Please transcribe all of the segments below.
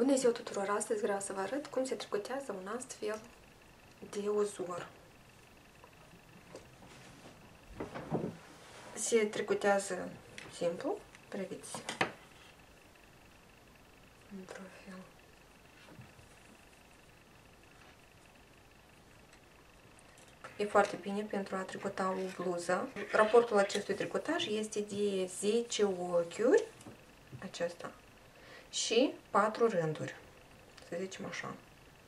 Bună ziua tuturor! Astăzi vreau să vă arăt cum se tricotează un astfel de uzor. Se tricotează simplu, priviți, într-un fel. E foarte bine pentru a tricota o bluză. Raportul acestui tricotaj este de 10 ochiuri, acesta, și 4 rânduri, să zicem așa.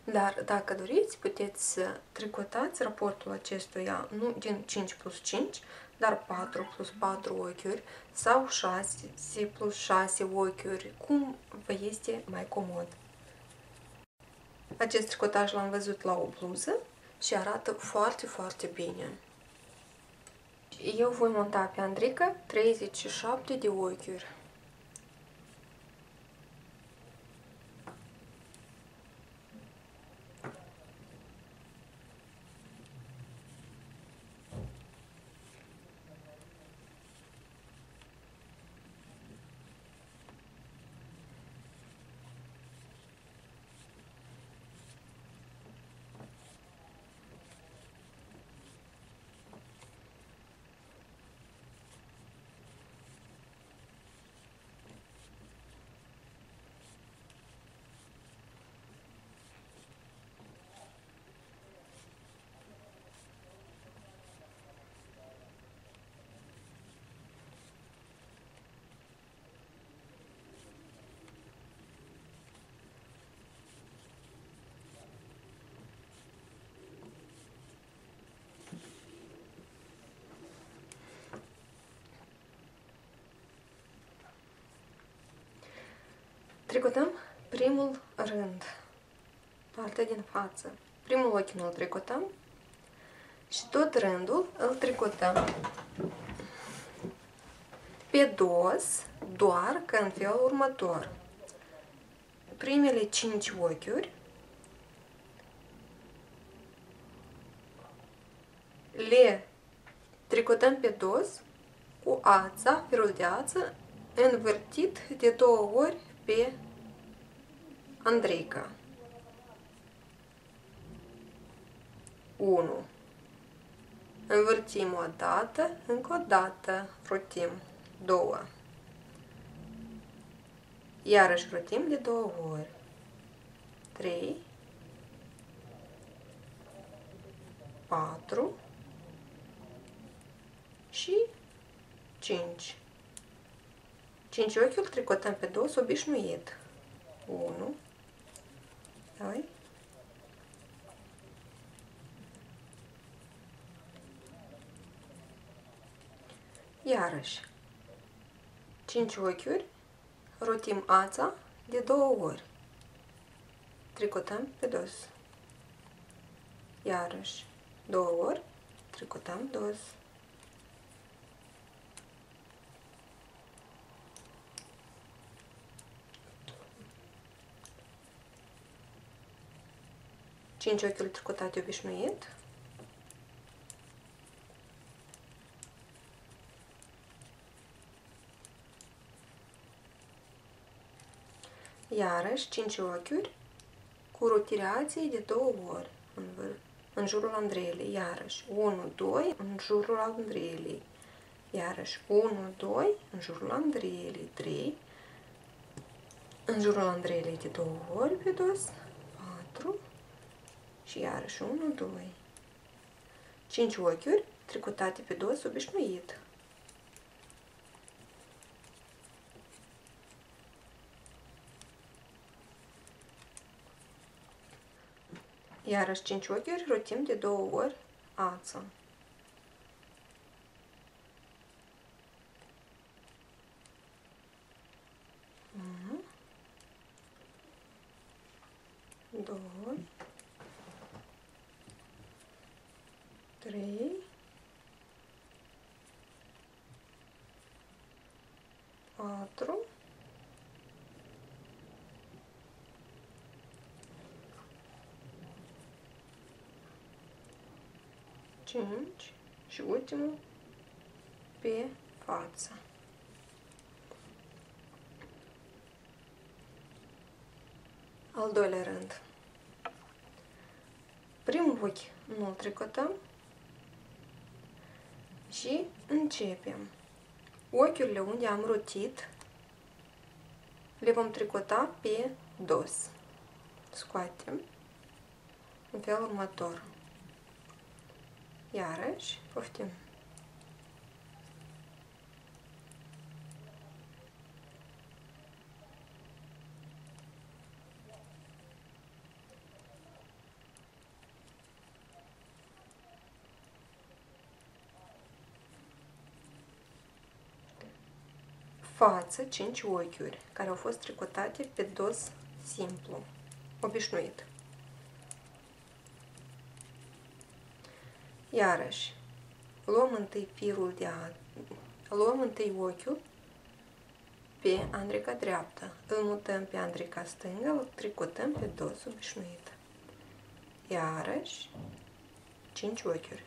Dar dacă doriți, puteți să tricotați raportul acestuia nu din 5 plus 5, dar 4 plus 4 ochiuri sau 6 plus 6 ochiuri, cum vă este mai comod. Acest tricotaj l-am văzut la o bluză și arată foarte, foarte bine. Eu voi monta pe Andrica 37 de ochiuri. Tricotăm primul rând, partea din față. Primul ochi îl tricotăm și tot rândul îl tricotăm pe dos, doar că în felul următor. Primele 5 ochiuri le tricotăm pe dos cu ața, firul de ață, învârtit de două ori pe Andreica. 1. Învârtim o dată, încă o dată, rotim, 2. Iarăși rotim de două ori. 3. 4 și 5. 5 ochi îl tricotăm pe dos obișnuit. 1, 2, Iarăși, 5 ochiuri, rotim ața de două ori. Tricotăm pe dos. Iarăși, două ori, tricotăm dos. 5 ochiuri tricotate obișnuit. Iarăși 5 ochiuri cu rotirații de două ori în, în jurul andreilei. Iarăși 1, 2 în jurul andreilei. Iarăși 1, 2 în jurul andreilei. 3 în jurul andreilei de două ori pe dos. 4 și iarăși 1, 2. 5 ochiuri tricotate pe dos obișnuit. Iarăși 5 ochiuri rotim de două ori ață. 4 5 și ultimul pe față. Al doilea rând. Primul ochi nu-l tricotăm și începem. Ochiurile unde am rotit le vom tricota pe dos. Scoatem în felul următor. Iarăși, poftim. Față 5 ochiuri care au fost tricotate pe dos simplu, obișnuit. Iarăși, luăm întâi firul de a... luăm întâi ochiul pe andrica dreaptă, îl mutăm pe andrica stângă, îl tricotăm pe dos obișnuit. Iarăși, 5 ochiuri.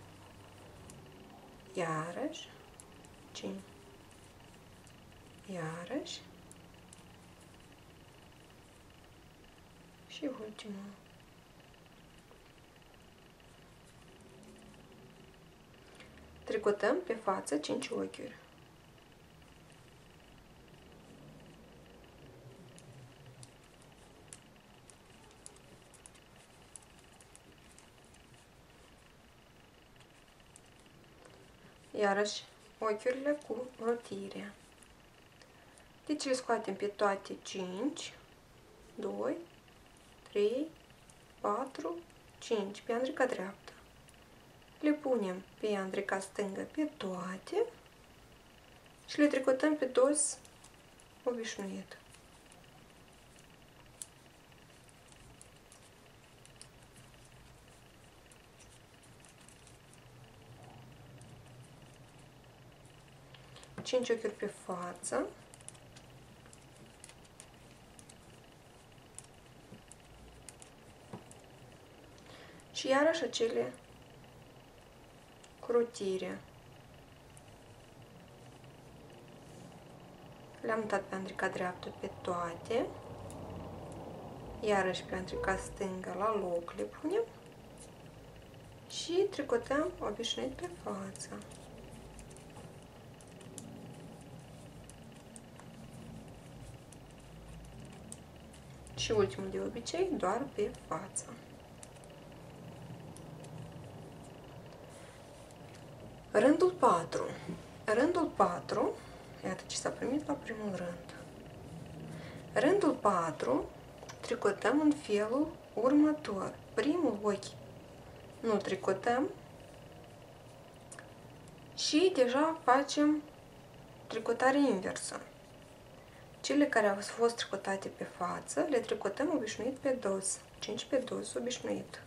Iarăși, 5 iarăși și ultimul. Tricotăm pe față 5 ochiuri. Iarăși ochiurile cu rotire. Deci le scoatem pe toate 5, 2, 3, 4, 5 pe andrica dreaptă. Le punem pe andrica stângă pe toate și le tricotăm pe dos obișnuit. Cinci ochiuri pe față. Și iarăși acele crutire. Le-am mutat pe andrica dreaptă pe toate. Iarăși pe andrica stângă la loc le punem. Și tricotăm obișnuit pe față. Și ultimul de obicei, doar pe față. Rândul 4. Rândul 4, iată ce s-a primit la primul rând. Rândul 4 tricotăm în felul următor. Primul ochi nu tricotăm și deja facem tricotare inversă. Cele care au fost tricotate pe față le tricotăm obișnuit pe dos, 5 pe dos obișnuit.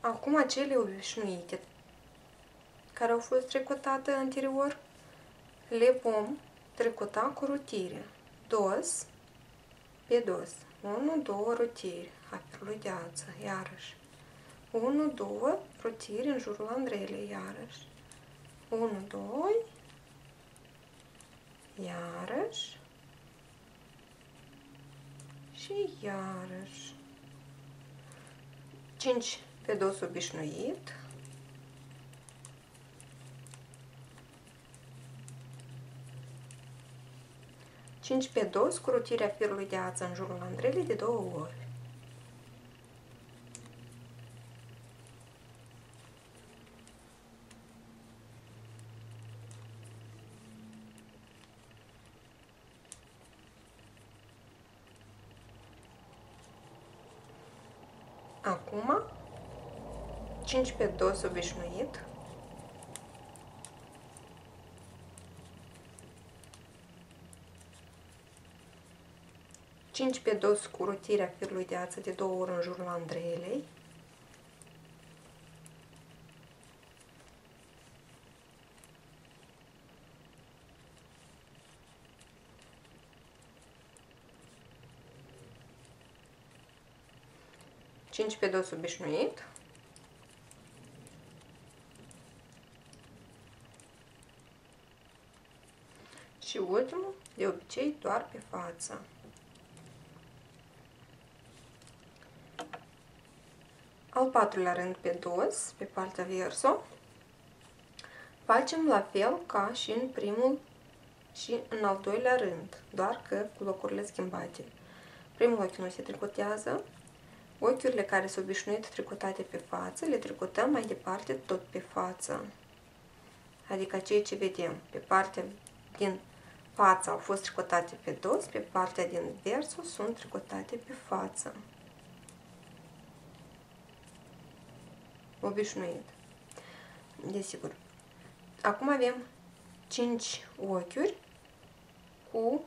Acum acele obișnuite care au fost trecutate anterior, le vom trecota cu rutire. Dos pe dos. 1, 2 rutiri a perludeață, iarăși. 1, 2 rutiri în jurul andrelei, iarăși. 1, 2 iarăși și iarăși. 5 pe dos obișnuit. Cinci pe dos cu rutirea firului de ață în jurul andrelei de două ori. Acum 5 pe dos obișnuit. Cinci pe dos cu rotirea firului de ață de două ori în jurul andreelei. Cinci pe dos obișnuit. Și ultimul, de obicei, doar pe față. Al patrulea rând pe dos, pe partea verso, facem la fel ca și în primul și în al doilea rând, doar că cu locurile schimbate. Primul ochi nu se tricotează, ochiurile care sunt obișnuit tricotate pe față, le tricotăm mai departe tot pe față. Adică ceea ce vedem pe partea din față au fost tricotate pe dos, pe partea din versul sunt tricotate pe față. Obișnuit. Desigur. Acum avem 5 ochiuri cu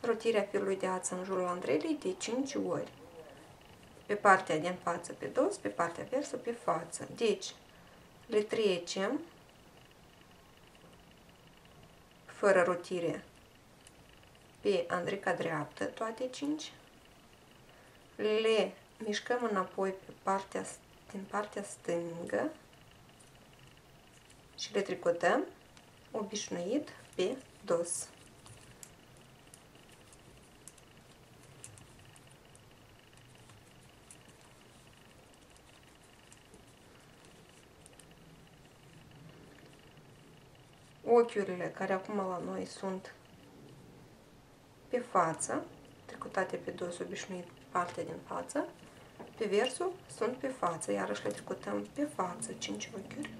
rotirea firului de ață în jurul andrelei de 5 ori. Pe partea din față pe dos, pe partea versă pe față. Deci, le trecem fără rotire pe andrica dreaptă, toate 5. Le mișcăm înapoi pe partea, din partea stângă și le tricotăm obișnuit pe dos. Ochiurile care acum la noi sunt pe față, tricotate pe dos obișnuit partea din față, pe versul sunt pe față, iarăși le tricotăm pe față 5 ochiuri.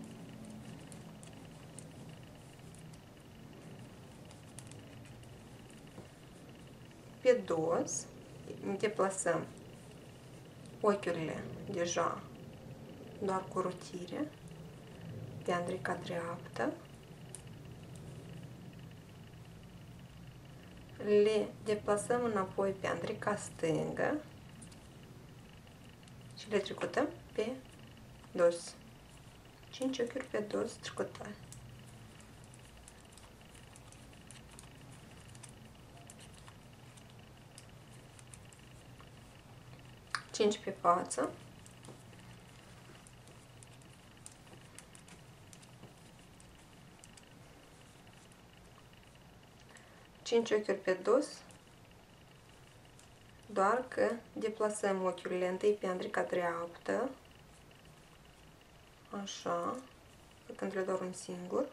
Pe dos deplasăm ochiurile deja doar cu rotire pe andrica dreaptă le deplasăm înapoi pe andrica stângă și le tricotăm pe dos. 5 ochiuri pe dos tricotare. Cinci pe față. 5 ochiuri pe dos, doar că deplasăm ochiurile întâi pe andrica dreaptă, așa, făcând-le doar un singur,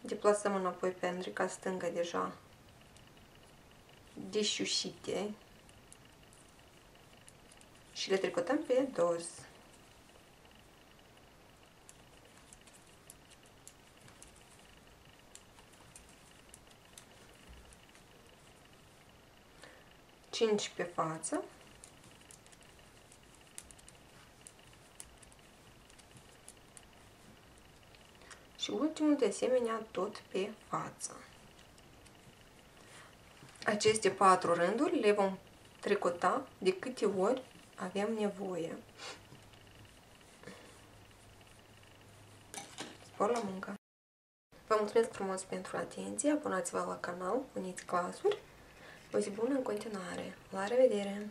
deplasăm înapoi pe andrica stângă deja deșușite și le tricotăm pe dos. 5 pe față. Și ultimul de asemenea tot pe față. Aceste patru rânduri le vom tricota de câte ori avem nevoie. Spor la muncă! Vă mulțumesc frumos pentru atenție, abonați-vă la canal, puneți clasuri o zi bună în continuare. La revedere!